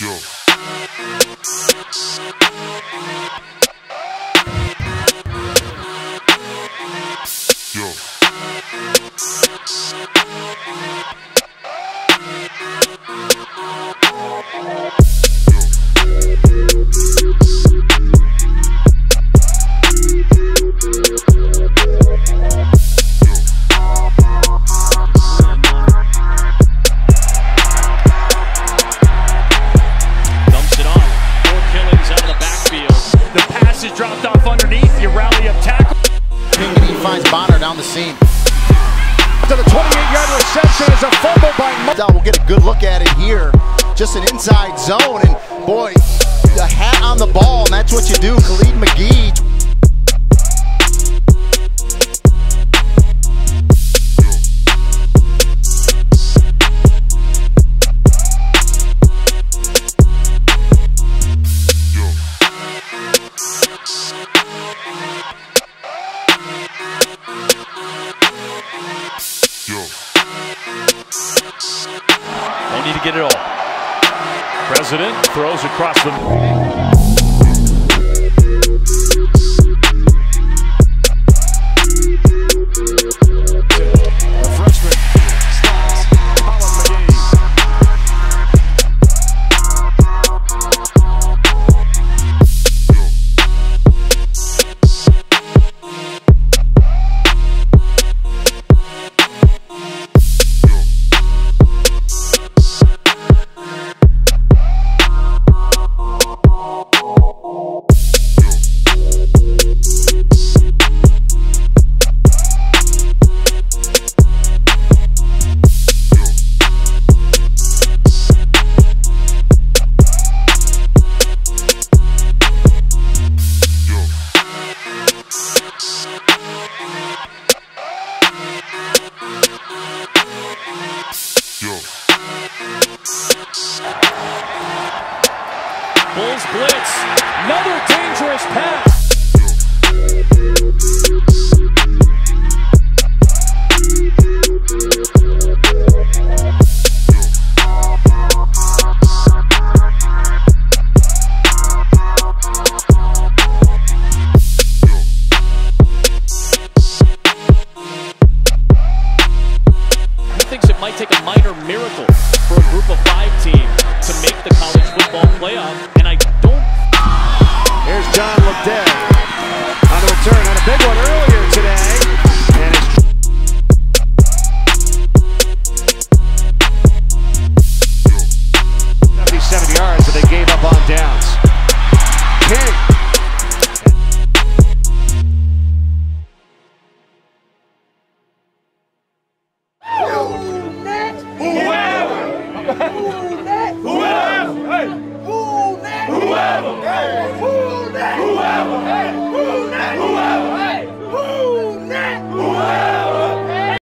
Yo. The seam. To the 28-yard reception is a fumble by Mo- We'll get a good look at it here. Just an inside zone, and boy, a hat on the ball, and that's what you do. Khalid McGee. Get it all. President throws across the. Bulls blitz. Another dangerous pass. Thinks it might take a minor miracle for a group of five team to make the college football playoff, and I Whoever! Whoever! Whoever!